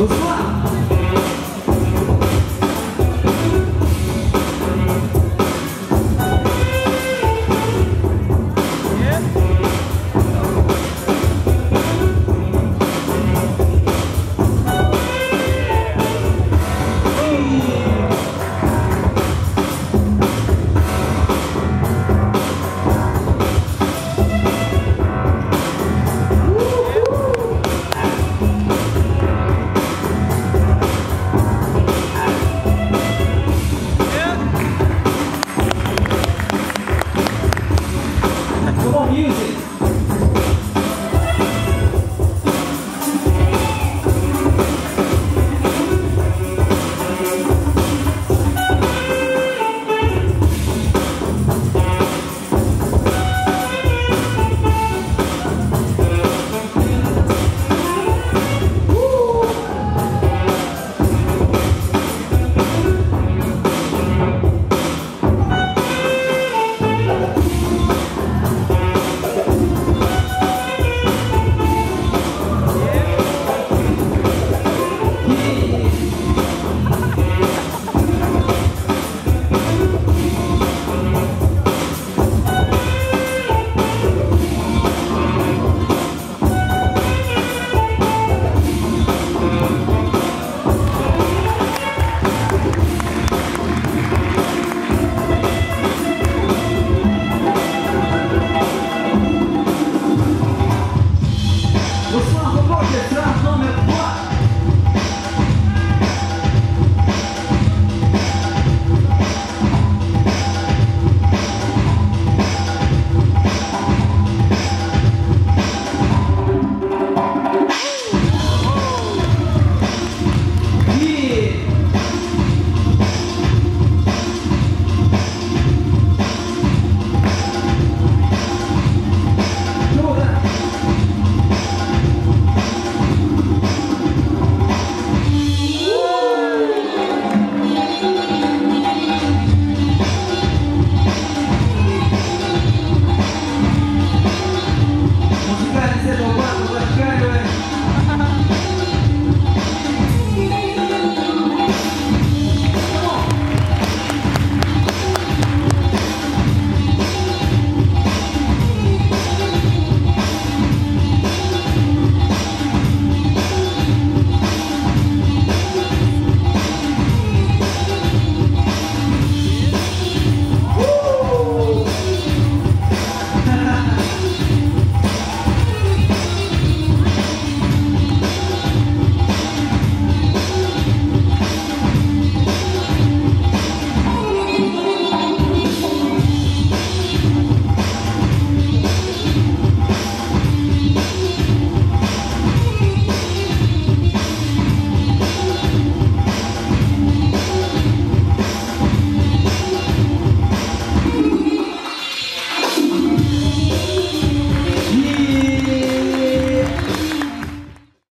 Come